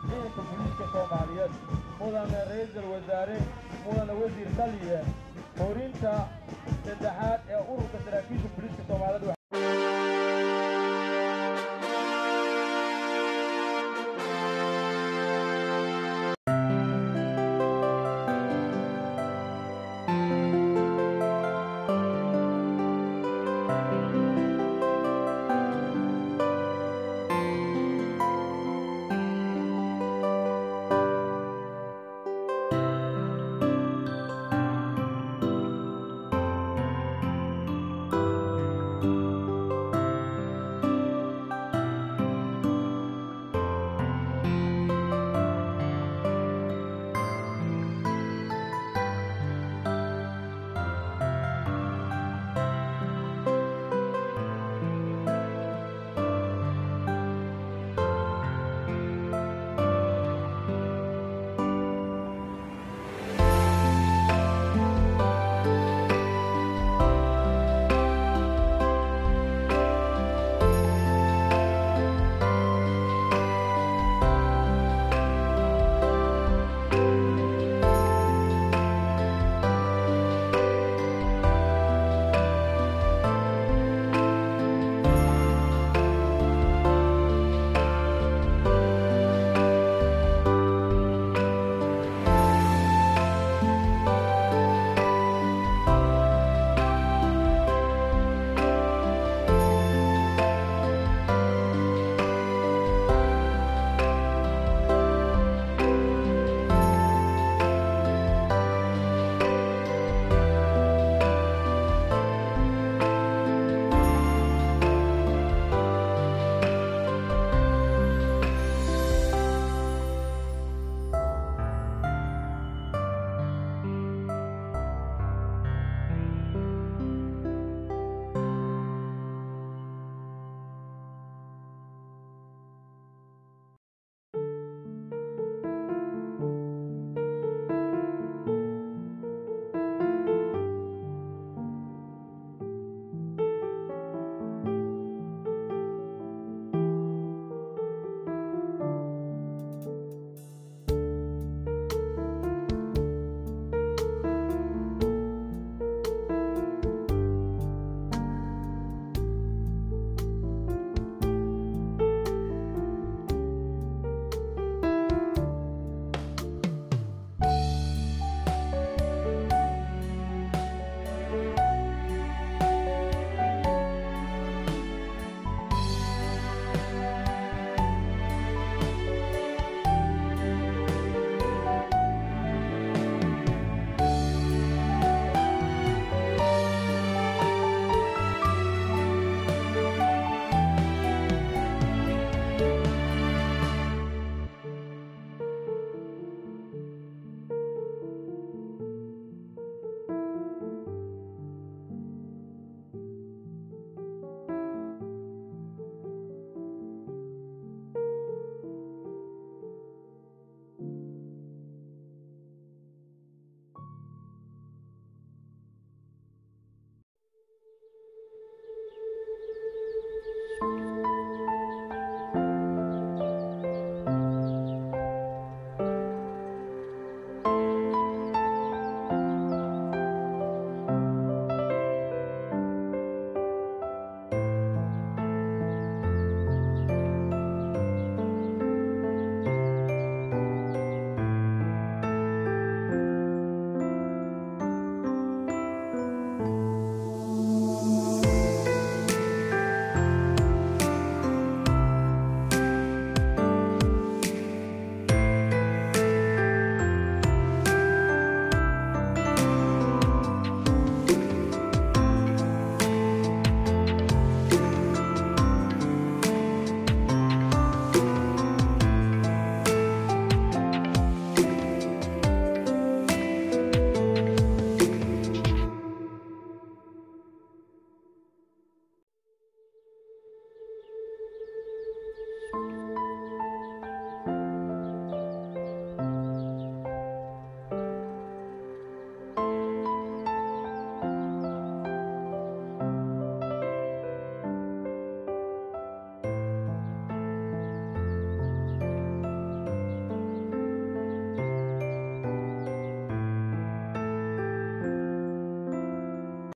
ciidanka booliiska soomaaliyeed mudane ra'iisul wasaare mudane wasiir taliye horinta saddexaad ee ururka saraakiisha